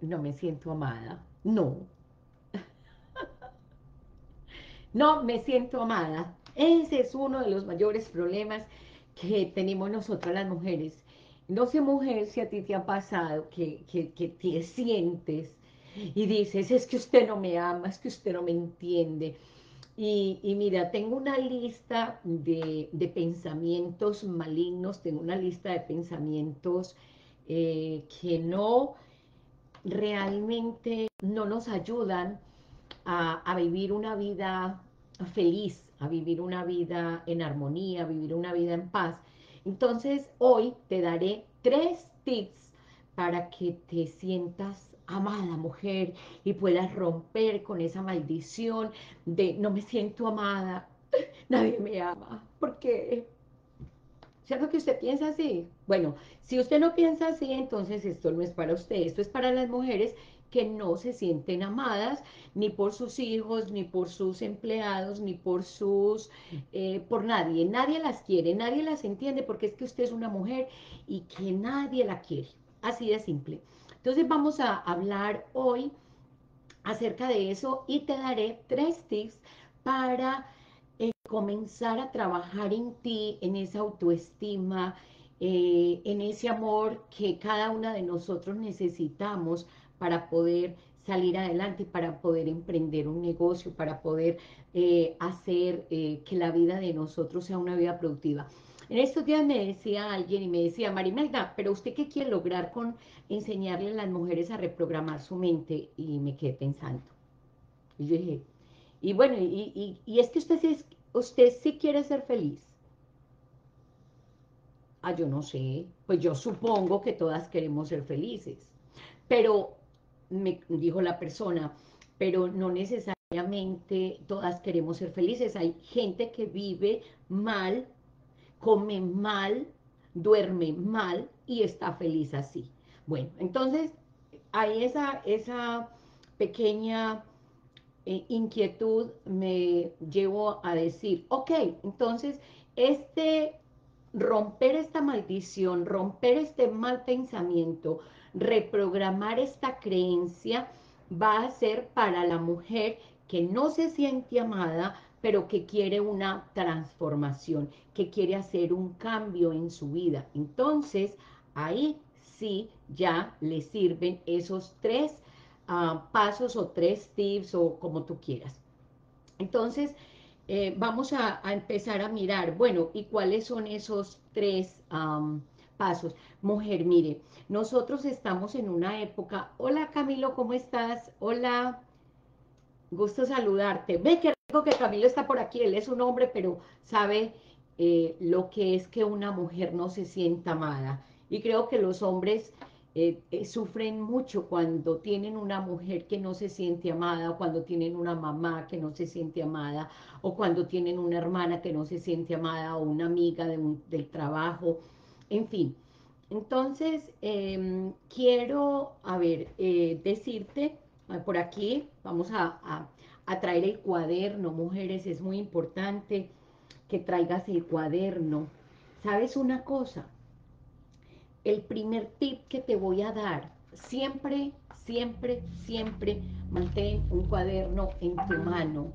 no me siento amada. No. no me siento amada. Ese es uno de los mayores problemas que tenemos nosotras las mujeres. No sé, mujer, si a ti te ha pasado que, que, te sientes y dices, es que usted no me ama, es que usted no me entiende. Y, mira, tengo una lista de, de, pensamientos malignos, tengo una lista de pensamientos eh, que no realmente no nos ayudan a, vivir una vida feliz, a vivir una vida en armonía, a vivir una vida en paz. Entonces, hoy te daré tres tips para que te sientas amada mujer y puedas romper con esa maldición de no me siento amada, nadie me ama, porque ¿Cierto que usted piensa así? Bueno, si usted no piensa así, entonces esto no es para usted. Esto es para las mujeres que no se sienten amadas ni por sus hijos, ni por sus empleados, ni por sus, eh, por nadie. Nadie las quiere, nadie las entiende porque es que usted es una mujer y que nadie la quiere. Así de simple. Entonces vamos a hablar hoy acerca de eso y te daré tres tips para comenzar a trabajar en ti, en esa autoestima, eh, en ese amor que cada una de nosotros necesitamos para poder salir adelante, para poder emprender un negocio, para poder eh, hacer eh, que la vida de nosotros sea una vida productiva. En estos días me decía alguien y me decía, Marimelda, pero usted qué quiere lograr con enseñarle a las mujeres a reprogramar su mente? Y me quedé pensando. Y yo dije, y bueno, y, y es que usted es, ¿Usted sí quiere ser feliz? Ah, yo no sé. Pues yo supongo que todas queremos ser felices. Pero, me dijo la persona, pero no necesariamente todas queremos ser felices. Hay gente que vive mal, come mal, duerme mal y está feliz así. Bueno, entonces hay esa, esa pequeña eh, inquietud me llevo a decir, ok, entonces este romper esta maldición, romper este mal pensamiento, reprogramar esta creencia va a ser para la mujer que no se siente amada, pero que quiere una transformación, que quiere hacer un cambio en su vida. Entonces, ahí sí ya le sirven esos tres pasos o tres tips o como tú quieras. Entonces, eh, vamos a, empezar a mirar, bueno, ¿y cuáles son esos tres pasos? Mujer, mire, nosotros estamos en una época, hola Camilo, ¿cómo estás? Hola, gusto saludarte. Ve que rico que Camilo está por aquí, él es un hombre, pero sabe eh, lo que es que una mujer no se sienta amada. Y creo que los hombres eh, eh, sufren mucho cuando tienen una mujer que no se siente amada, o cuando tienen una mamá que no se siente amada, o cuando tienen una hermana que no se siente amada, o una amiga del trabajo, en fin. Entonces, em, quiero, a ver, eh, decirte, ah, por aquí, vamos a, a traer el cuaderno, mujeres, es muy importante que traigas el cuaderno. ¿Sabes una cosa? El primer tip que te voy a dar, siempre, siempre, siempre mantén un cuaderno en tu mano,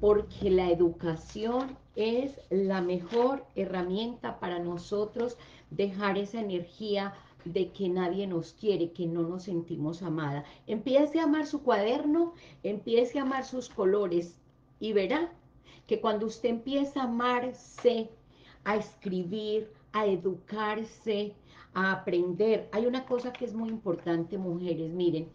porque la educación es la mejor herramienta para nosotros dejar esa energía de que nadie nos quiere, que no nos sentimos amada. Empiece a amar su cuaderno, empiece a amar sus colores y verá que cuando usted empieza a amarse, a escribir, a educarse, a aprender. Hay una cosa que es muy importante, mujeres, miren,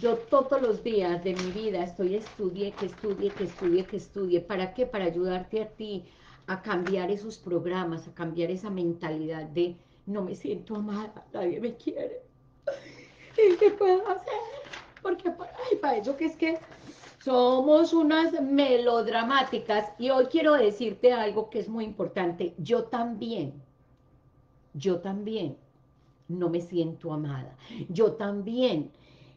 yo todos los días de mi vida estoy estudie, que estudie, que estudie, que estudie. ¿Para qué? Para ayudarte a ti a cambiar esos programas, a cambiar esa mentalidad de no me siento amada, nadie me quiere. ¿Y qué puedo hacer? Porque ay, para eso que es que somos unas melodramáticas y hoy quiero decirte algo que es muy importante. Yo también yo también no me siento amada. Yo también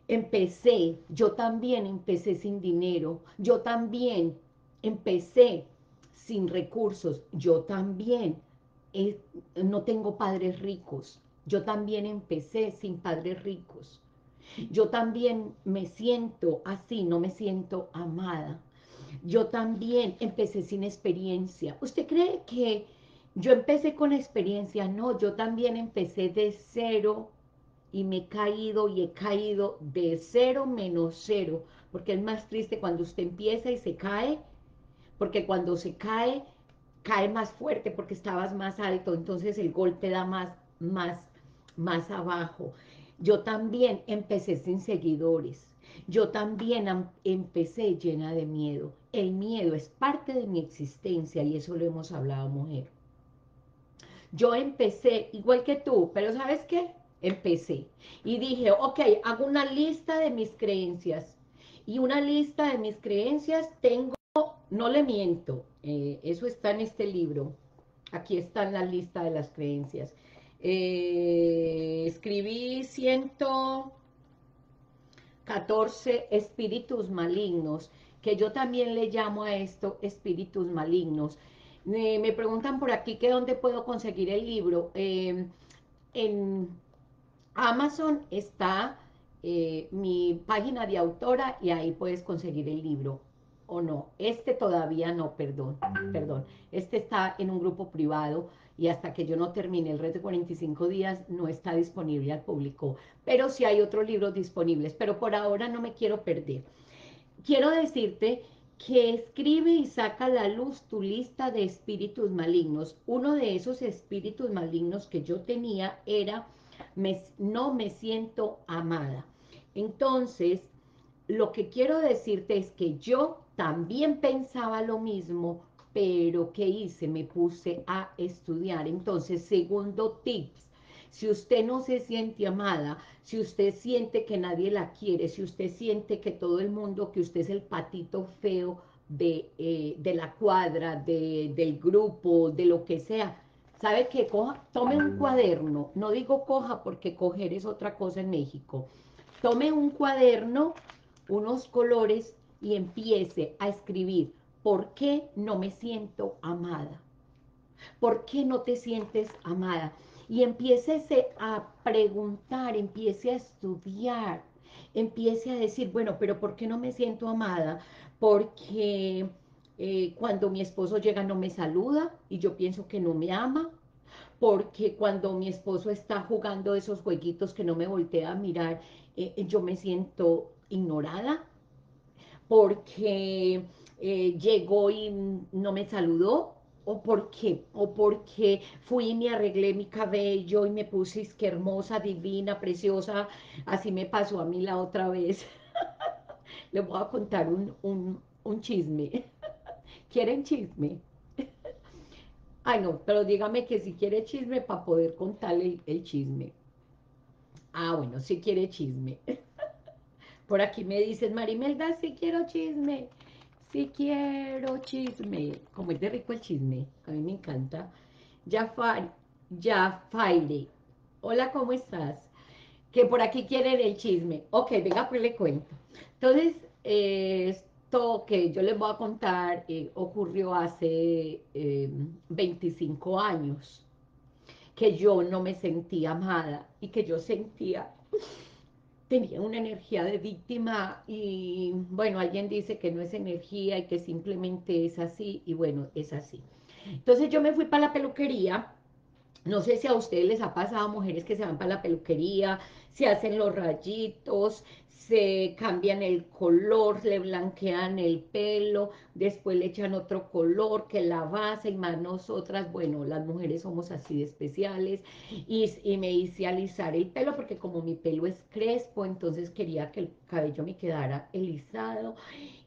empecé, yo también empecé sin dinero, yo también empecé sin recursos, yo también eh, no tengo padres ricos, yo también empecé sin padres ricos. Yo también me siento así, no me siento amada. Yo también empecé sin experiencia. ¿Usted cree que yo empecé con experiencia? No, yo también empecé de cero y me he caído y he caído de cero menos cero, porque es más triste cuando usted empieza y se cae, porque cuando se cae, cae más fuerte porque estabas más alto, entonces el golpe da más, más, más abajo. Yo también empecé sin seguidores, yo también empecé llena de miedo. El miedo es parte de mi existencia y eso lo hemos hablado, mujer. Yo empecé igual que tú, pero ¿sabes qué? Empecé y dije, ok, hago una lista de mis creencias. Y una lista de mis creencias tengo, no le miento, eh, eso está en este libro. Aquí está la lista de las creencias. Eh, escribí ciento 14 espíritus malignos, que yo también le llamo a esto espíritus malignos. Me preguntan por aquí que dónde puedo conseguir el libro. Em, en Amazon está eh, mi página de autora y ahí puedes conseguir el libro. O no, este todavía no, perdón, perdón. Este está en un grupo privado y hasta que yo no termine el reto de 45 días no está disponible al público. Pero sí hay otros libros disponibles, pero por ahora no me quiero perder. Quiero decirte que escribe y saca a la luz tu lista de espíritus malignos. Uno de esos espíritus malignos que yo tenía era, no me siento amada. Entonces, lo que quiero decirte es que yo también pensaba lo mismo, pero ¿qué hice? Me puse a estudiar. Entonces, segundo tips, si usted no se siente amada, si usted siente que nadie la quiere, si usted siente que todo el mundo, que usted es el patito feo de, eh, de la cuadra, de, del grupo, de lo que sea, ¿sabe qué? Coja, tome un cuaderno, no digo coja porque coger es otra cosa en México, tome un cuaderno, unos colores y empiece a escribir ¿Por qué no me siento amada? ¿Por qué no te sientes amada? Y empiece a preguntar, empiece a estudiar, empiece a decir, bueno, pero ¿por qué no me siento amada? Porque eh, cuando mi esposo llega no me saluda y yo pienso que no me ama, porque cuando mi esposo está jugando esos jueguitos que no me voltea a mirar, eh, yo me siento ignorada, porque eh, llegó y no me saludó, o por qué, o porque fui y me arreglé mi cabello y me puse que hermosa, divina, preciosa, así me pasó a mí la otra vez. Le voy a contar un, chisme. ¿Quieren chisme? Ay, no, pero dígame que si quiere chisme para poder contarle el chisme. Ah, bueno, si quiere chisme. Por aquí me dicen, Marimelda, si quiero chisme. Si quiero chisme. Como es de rico el chisme. A mí me encanta. Ya Faire. Hola, ¿cómo estás? Que por aquí quieren el chisme. Ok, venga, pues le cuento. Entonces, esto que yo les voy a contar eh, ocurrió hace 25 em, años. Que yo no me sentía amada y que yo sentía tenía una energía de víctima y bueno, alguien dice que no es energía y que simplemente es así y bueno, es así. Entonces yo me fui para la peluquería, no sé si a ustedes les ha pasado mujeres que se van para la peluquería, se hacen los rayitos, se cambian el color, le blanquean el pelo, después le echan otro color, que la base, y más nosotras, bueno, las mujeres somos así de especiales, y, me hice alisar el pelo, porque como mi pelo es crespo, entonces quería que el cabello me quedara erizado,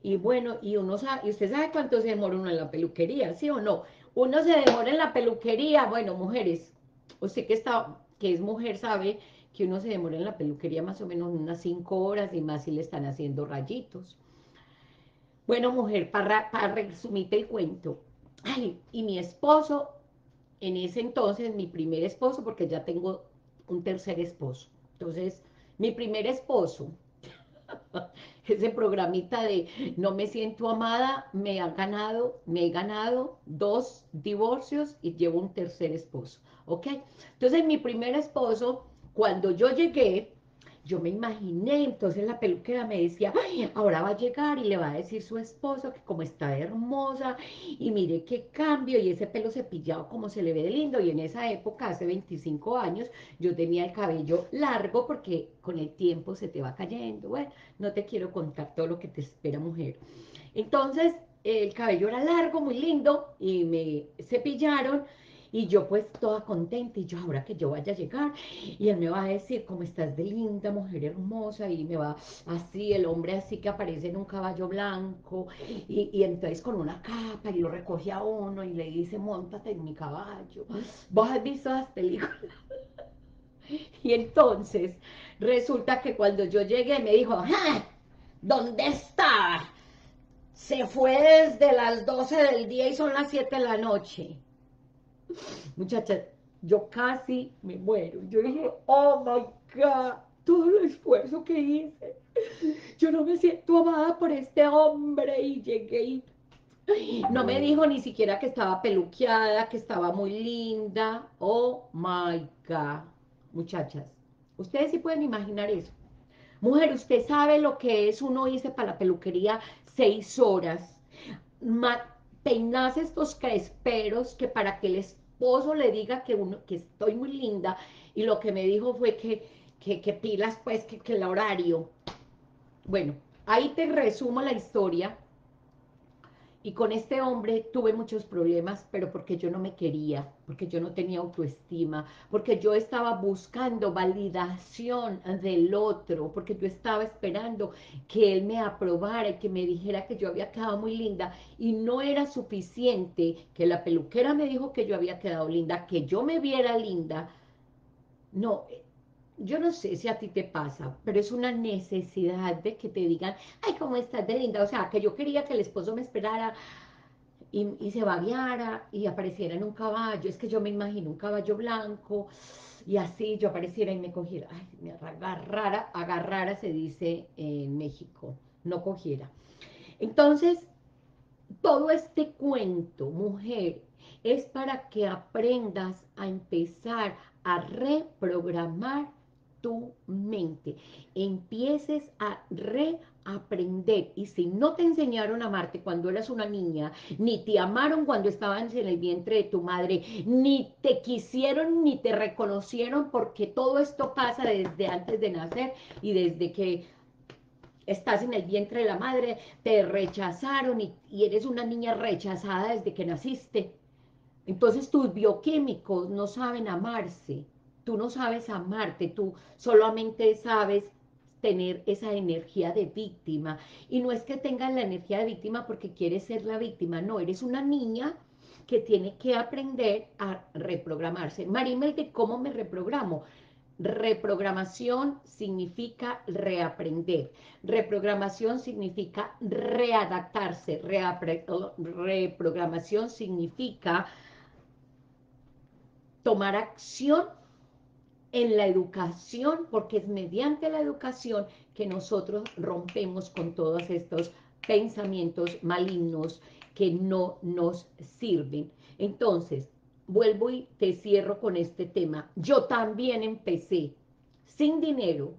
y bueno, y uno sabe, y usted sabe cuánto se demora uno en la peluquería, ¿sí o no? Uno se demora en la peluquería, bueno, mujeres, usted que está, que es mujer sabe que uno se demora en la peluquería más o menos unas cinco horas y más si le están haciendo rayitos. Bueno, mujer, para, para resumirte el cuento, ay, y mi esposo, en ese entonces, mi primer esposo, porque ya tengo un tercer esposo, entonces, mi primer esposo, ese programita de no me siento amada, me ha ganado, me he ganado dos divorcios y llevo un tercer esposo, ¿ok? Entonces, mi primer esposo cuando yo llegué, yo me imaginé, entonces la peluquera me decía, ahora va a llegar y le va a decir su esposo que como está hermosa, y mire qué cambio, y ese pelo cepillado como se le ve de lindo, y en esa época, hace 25 años, yo tenía el cabello largo porque con el tiempo se te va cayendo, bueno, no te quiero contar todo lo que te espera mujer. Entonces, el cabello era largo, muy lindo, y me cepillaron, y yo pues toda contenta, y yo ahora que yo vaya a llegar, y él me va a decir, cómo estás de linda, mujer hermosa, y me va así, el hombre así que aparece en un caballo blanco, y, entonces con una capa, y lo recoge a uno, y le dice, montate en mi caballo. ¿Vos has visto las películas? y entonces, resulta que cuando yo llegué, me dijo, ¡Ah! ¿dónde está? Se fue desde las 12 del día y son las 7 de la noche. Muchachas, yo casi me muero. Yo dije, oh my God, todo el esfuerzo que hice. Yo no me siento amada por este hombre y llegué y no me dijo ni siquiera que estaba peluqueada, que estaba muy linda. Oh my God. Muchachas, ustedes sí pueden imaginar eso. Mujer, usted sabe lo que es uno irse para la peluquería seis horas, peinas estos cresperos que para que les esposo le diga que, uno, que estoy muy linda, y lo que me dijo fue que, que, pilas, pues, que, que el horario. Bueno, ahí te resumo la historia, y con este hombre tuve muchos problemas, pero porque yo no me quería, porque yo no tenía autoestima, porque yo estaba buscando validación del otro, porque yo estaba esperando que él me aprobara y que me dijera que yo había quedado muy linda. Y no era suficiente que la peluquera me dijo que yo había quedado linda, que yo me viera linda. No, yo no sé si a ti te pasa, pero es una necesidad de que te digan, ay, cómo estás de linda. O sea, que yo quería que el esposo me esperara y, se babiara y apareciera en un caballo. Es que yo me imagino un caballo blanco y así yo apareciera y me cogiera. Ay, me agarrara, agarrara se dice en México, no cogiera. Entonces, todo este cuento, mujer, es para que aprendas a empezar a reprogramar tu mente, empieces a reaprender. Y si no te enseñaron a amarte cuando eras una niña, ni te amaron cuando estabas en el vientre de tu madre, ni te quisieron, ni te reconocieron, porque todo esto pasa desde antes de nacer y desde que estás en el vientre de la madre, te rechazaron y, y eres una niña rechazada desde que naciste. Entonces tus bioquímicos no saben amarse tú no sabes amarte, tú solamente sabes tener esa energía de víctima. Y no es que tengas la energía de víctima porque quieres ser la víctima, no, eres una niña que tiene que aprender a reprogramarse. Marimel, ¿de cómo me reprogramo? Reprogramación significa reaprender. Reprogramación significa readaptarse. reprogramación significa tomar acción en la educación, porque es mediante la educación que nosotros rompemos con todos estos pensamientos malignos que no nos sirven. Entonces, vuelvo y te cierro con este tema. Yo también empecé sin dinero,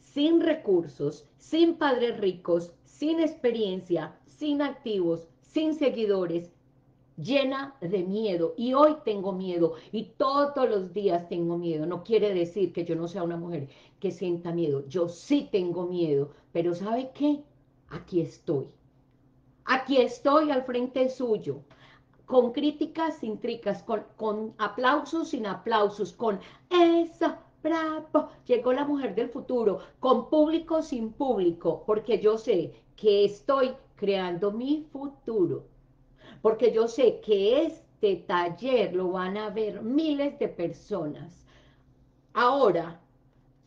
sin recursos, sin padres ricos, sin experiencia, sin activos, sin seguidores, llena de miedo y hoy tengo miedo y todos los días tengo miedo. No quiere decir que yo no sea una mujer que sienta miedo. Yo sí tengo miedo, pero ¿sabe qué? Aquí estoy. Aquí estoy al frente suyo, con críticas sin con, con aplausos sin aplausos, con esa bravo, llegó la mujer del futuro, con público sin público, porque yo sé que estoy creando mi futuro porque yo sé que este taller lo van a ver miles de personas. Ahora,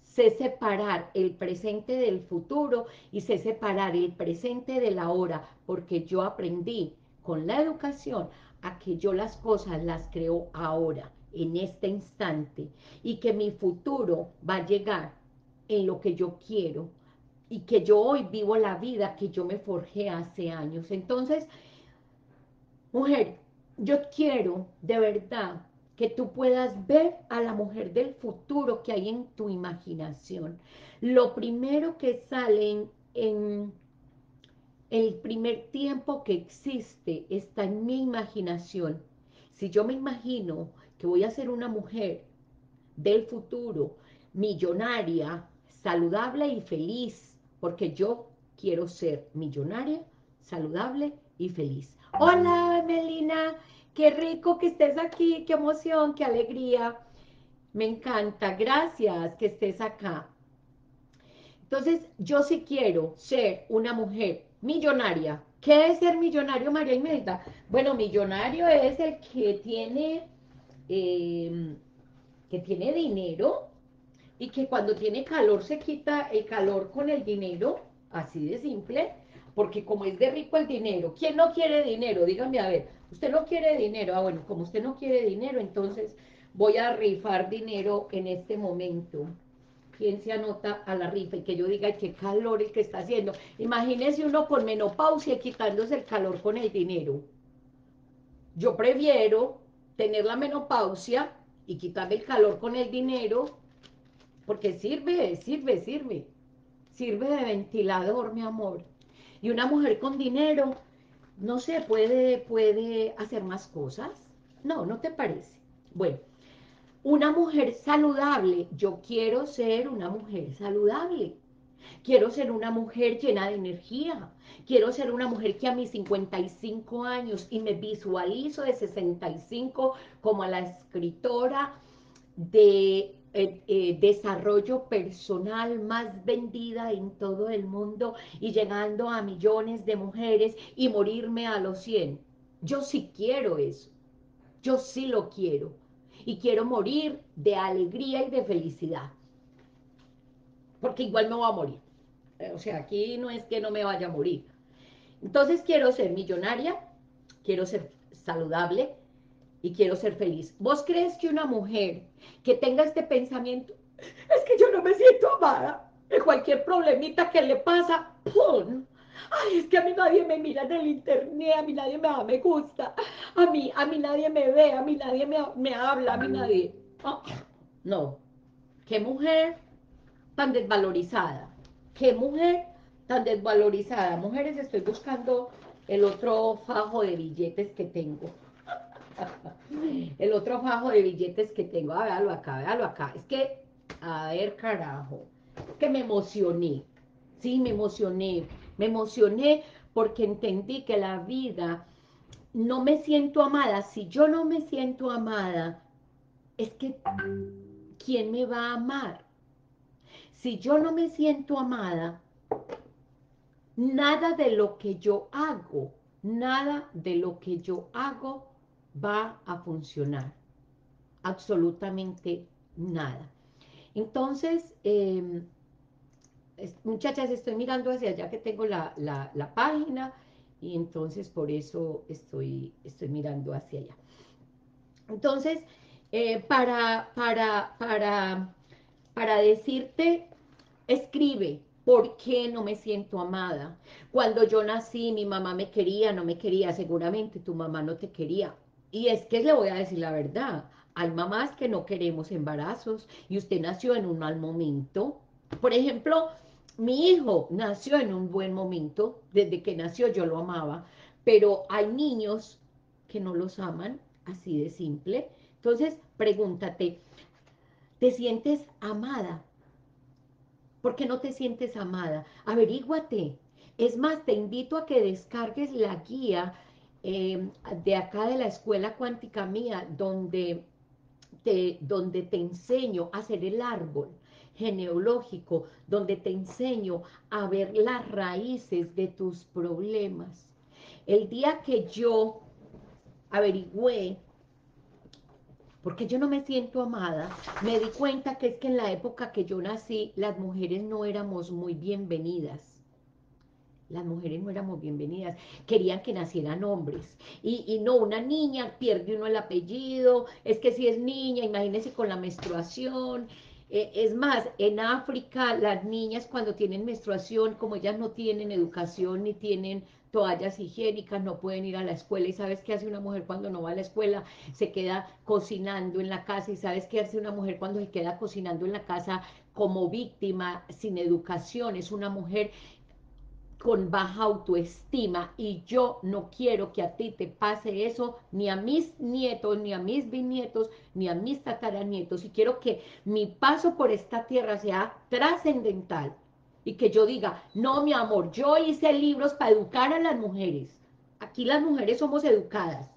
sé separar el presente del futuro y sé separar el presente de la hora, porque yo aprendí con la educación a que yo las cosas las creo ahora, en este instante, y que mi futuro va a llegar en lo que yo quiero, y que yo hoy vivo la vida que yo me forjé hace años. Entonces, Mujer, yo quiero de verdad que tú puedas ver a la mujer del futuro que hay en tu imaginación. Lo primero que sale en, el primer tiempo que existe está en mi imaginación. Si yo me imagino que voy a ser una mujer del futuro, millonaria, saludable y feliz, porque yo quiero ser millonaria, saludable y feliz. Hola, Melina, qué rico que estés aquí, qué emoción, qué alegría. Me encanta, gracias que estés acá. Entonces, yo sí quiero ser una mujer millonaria. ¿Qué es ser millonario, María Imelda? Bueno, millonario es el que tiene, em, que tiene dinero y que cuando tiene calor se quita el calor con el dinero, así de simple, porque como es de rico el dinero, ¿quién no quiere dinero? Dígame a ver, usted no quiere dinero, ah bueno, como usted no quiere dinero, entonces voy a rifar dinero en este momento. ¿Quién se anota a la rifa? Y que yo diga, qué calor el que está haciendo. Imagínese uno con menopausia quitándose el calor con el dinero. Yo prefiero tener la menopausia y quitarme el calor con el dinero, porque sirve, sirve, sirve. Sirve de ventilador, mi amor. Y una mujer con dinero, no sé, puede, puede hacer más cosas. No, ¿no te parece? Bueno, una mujer saludable, yo quiero ser una mujer saludable. Quiero ser una mujer llena de energía. Quiero ser una mujer que a mis 55 años y me visualizo de 65 como la escritora de eh, eh, desarrollo personal más vendida en todo el mundo y llegando a millones de mujeres y morirme a los 100. Yo sí quiero eso. Yo sí lo quiero. Y quiero morir de alegría y de felicidad. Porque igual me voy a morir. Eh, o sea, aquí no es que no me vaya a morir. Entonces quiero ser millonaria, quiero ser saludable, y quiero ser feliz. ¿Vos crees que una mujer que tenga este pensamiento, es que yo no me siento amada, de cualquier problemita que le pasa, ¡pum! Ay, es que a mí nadie me mira en el internet, a mí nadie me da me gusta, a mí, a mí nadie me ve, a mí nadie me, habla, a mí nadie... no, qué mujer tan desvalorizada, qué mujer tan desvalorizada. Mujeres, estoy buscando el otro fajo de billetes que tengo el otro fajo de billetes que tengo, a véalo acá, véalo acá, es que, a ver carajo, es que me emocioné, sí, me emocioné, me emocioné porque entendí que la vida, no me siento amada, si yo no me siento amada, es que, ¿quién me va a amar? Si yo no me siento amada, nada de lo que yo hago, nada de lo que yo hago va a funcionar. Absolutamente nada. Entonces, em, muchachas, estoy mirando hacia allá que tengo la, página y entonces por eso estoy, estoy mirando hacia allá. Entonces, eh, para, para, para, para decirte, escribe, ¿Por qué no me siento amada? Cuando yo nací, mi mamá me quería, no me quería, seguramente tu mamá no te quería. Y es que le voy a decir la verdad, hay mamás que no queremos embarazos y usted nació en un mal momento. Por ejemplo, mi hijo nació en un buen momento, desde que nació yo lo amaba, pero hay niños que no los aman, así de simple. Entonces, pregúntate, ¿te sientes amada? ¿Por qué no te sientes amada? Averíguate. Es más, te invito a que descargues la guía Em, de acá de la escuela cuántica mía, donde te, donde te enseño a hacer el árbol genealógico, donde te enseño a ver las raíces de tus problemas. El día que yo averigüé porque yo no me siento amada, me di cuenta que es que en la época que yo nací, las mujeres no éramos muy bienvenidas las mujeres no éramos bienvenidas, querían que nacieran hombres, y, no, una niña pierde uno el apellido, es que si es niña, imagínese con la menstruación, Eh, es más, en África las niñas cuando tienen menstruación, como ellas no tienen educación ni tienen toallas higiénicas, no pueden ir a la escuela. ¿Y sabes qué hace una mujer cuando no va a la escuela? Se queda cocinando en la casa. ¿Y sabes qué hace una mujer cuando se queda cocinando en la casa como víctima, sin educación? Es una mujer con baja autoestima y yo no quiero que a ti te pase eso, ni a mis nietos, ni a mis bisnietos, ni a mis tataranietos, y quiero que mi paso por esta tierra sea trascendental, y que yo diga, no mi amor, yo hice libros para educar a las mujeres, aquí las mujeres somos educadas,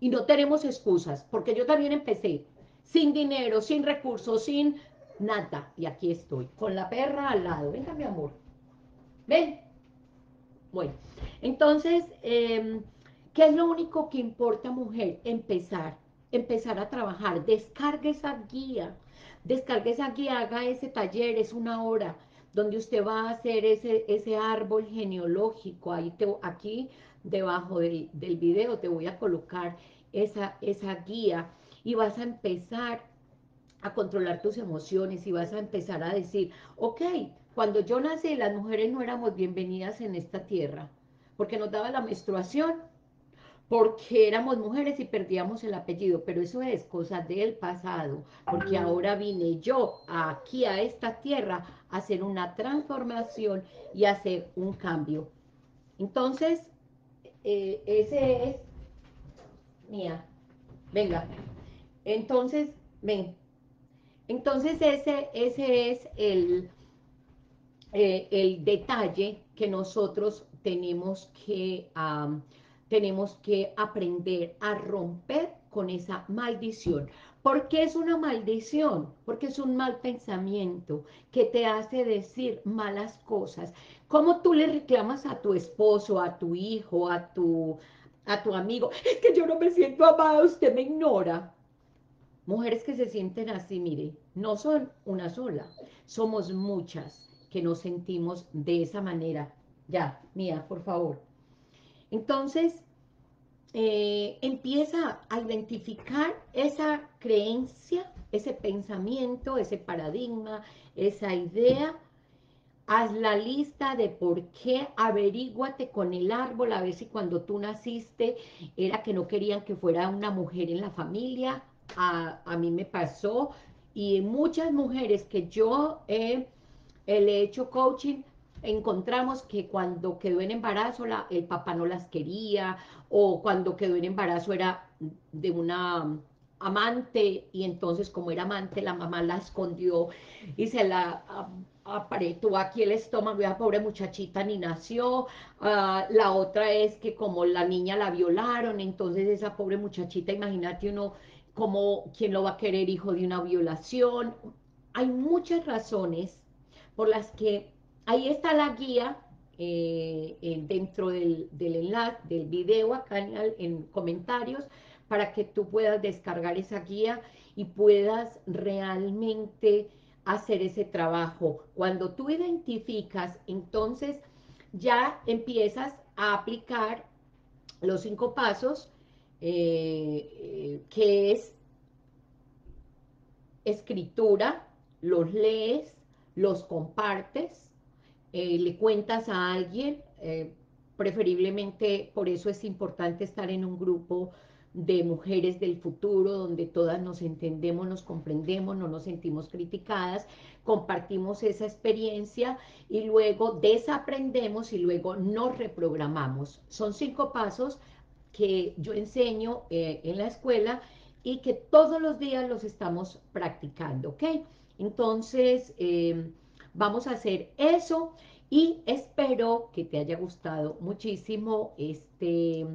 y no tenemos excusas, porque yo también empecé sin dinero, sin recursos, sin nada, y aquí estoy, con la perra al lado, venga mi amor, ¿Ven? Bueno, entonces, em, ¿qué es lo único que importa, mujer? Empezar, empezar a trabajar. Descargue esa guía, descargue esa guía, haga ese taller, es una hora, donde usted va a hacer ese, ese árbol genealógico. Ahí te, aquí, debajo del, video, te voy a colocar esa, esa guía y vas a empezar a controlar tus emociones y vas a empezar a decir, ok, cuando yo nací, las mujeres no éramos bienvenidas en esta tierra, porque nos daba la menstruación, porque éramos mujeres y perdíamos el apellido, pero eso es cosa del pasado, porque ahora vine yo aquí a esta tierra a hacer una transformación y hacer un cambio. Entonces, eh, ese es, mía, venga, entonces, ven, entonces ese, ese es el, eh, el detalle que nosotros tenemos que, tenemos que aprender a romper con esa maldición. ¿Por qué es una maldición? Porque es un mal pensamiento que te hace decir malas cosas. ¿Cómo tú le reclamas a tu esposo, a tu hijo, a tu, a tu amigo? Es que yo no me siento amada, usted me ignora. Mujeres que se sienten así, mire, no son una sola, somos muchas que nos sentimos de esa manera. Ya, mía, por favor. Entonces, eh, empieza a identificar esa creencia, ese pensamiento, ese paradigma, esa idea. Haz la lista de por qué, averíguate con el árbol, a ver si cuando tú naciste era que no querían que fuera una mujer en la familia. A, a mí me pasó, y muchas mujeres que yo he el hecho coaching, encontramos que cuando quedó en embarazo la, el papá no las quería, o cuando quedó en embarazo era de una amante, y entonces como era amante, la mamá la escondió y se la apretó aquí el estómago, y la pobre muchachita ni nació, ah, la otra es que como la niña la violaron, entonces esa pobre muchachita, imagínate uno, como, ¿quién lo va a querer hijo de una violación? Hay muchas razones por las que ahí está la guía eh, dentro del, enlace, del video acá en, comentarios, para que tú puedas descargar esa guía y puedas realmente hacer ese trabajo. Cuando tú identificas, entonces ya empiezas a aplicar los cinco pasos, eh, eh, que es escritura, los lees, los compartes, eh, le cuentas a alguien, eh, preferiblemente por eso es importante estar en un grupo de mujeres del futuro, donde todas nos entendemos, nos comprendemos, no nos sentimos criticadas, compartimos esa experiencia y luego desaprendemos y luego nos reprogramamos. Son cinco pasos que yo enseño eh, en la escuela y que todos los días los estamos practicando, ¿ok? Entonces, em, vamos a hacer eso y espero que te haya gustado muchísimo este,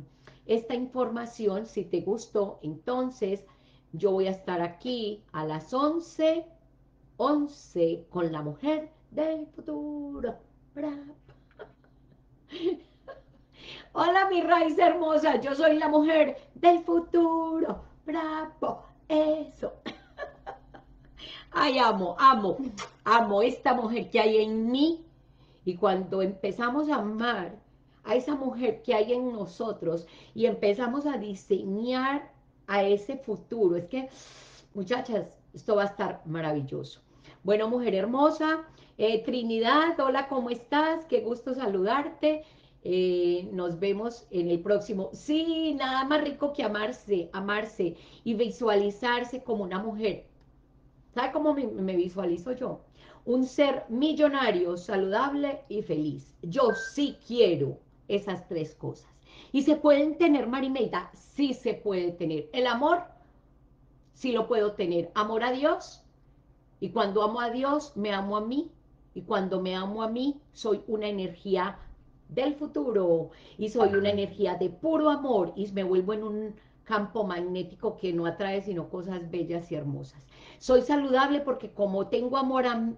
esta información. Si te gustó, entonces yo voy a estar aquí a las 11, 11 con la mujer del futuro. Hola mi raíz hermosa, yo soy la mujer del futuro. Bravo, eso. Ay, amo, amo, amo esta mujer que hay en mí. Y cuando empezamos a amar a esa mujer que hay en nosotros y empezamos a diseñar a ese futuro, es que, muchachas, esto va a estar maravilloso. Bueno, mujer hermosa, eh, Trinidad, hola, ¿cómo estás? Qué gusto saludarte. Eh, nos vemos en el próximo. Sí, nada más rico que amarse, amarse y visualizarse como una mujer. ¿Sabe cómo me visualizo yo? Un ser millonario, saludable y feliz. Yo sí quiero esas tres cosas. ¿Y se pueden tener, Marimelda? Sí se puede tener. El amor, sí lo puedo tener. Amor a Dios. Y cuando amo a Dios, me amo a mí. Y cuando me amo a mí, soy una energía del futuro. Y soy una energía de puro amor. Y me vuelvo en un campo magnético que no atrae sino cosas bellas y hermosas. Soy saludable porque como tengo amor, a,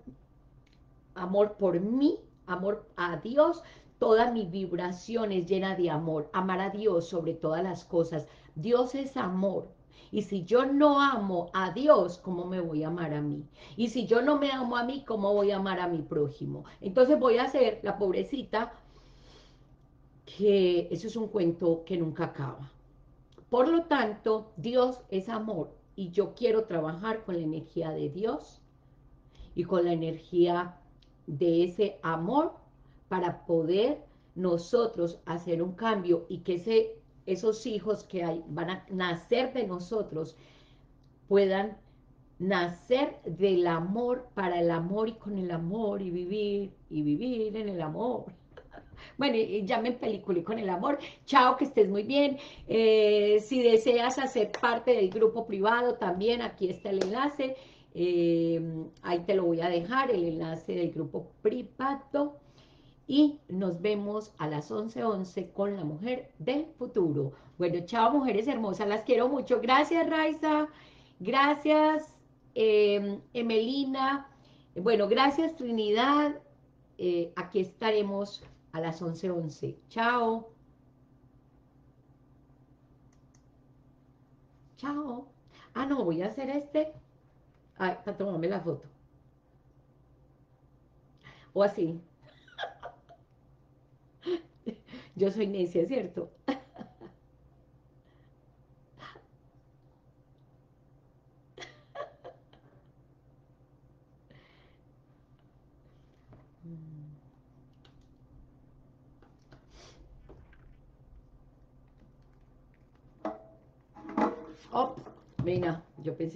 amor por mí, amor a Dios, Toda mi vibración es llena de amor. Amar a Dios sobre todas las cosas. Dios es amor. Y si yo no amo a Dios, ¿cómo me voy a amar a mí? Y si yo no me amo a mí, ¿cómo voy a amar a mi prójimo? Entonces voy a ser la pobrecita que eso es un cuento que nunca acaba. Por lo tanto, Dios es amor y yo quiero trabajar con la energía de Dios y con la energía de ese amor para poder nosotros hacer un cambio y que esos hijos que van a nacer de nosotros puedan nacer del amor para el amor y con el amor y vivir y vivir en el amor. Bueno, ya me peliculé con el amor. Chao, que estés muy bien. Eh, si deseas hacer parte del grupo privado, también aquí está el enlace. Eh, ahí te lo voy a dejar, el enlace del grupo privado y nos vemos a las 11.11 11 con la mujer del futuro. Bueno, chao mujeres hermosas, las quiero mucho. Gracias Raiza, gracias em, Emelina, bueno, gracias Trinidad, eh, aquí estaremos a las 11.11. 11. Chao. Chao. Ah, no, voy a hacer este. Ay, para tomarme la foto. O así. Yo soy necia, ¿cierto? Venga, yo pensé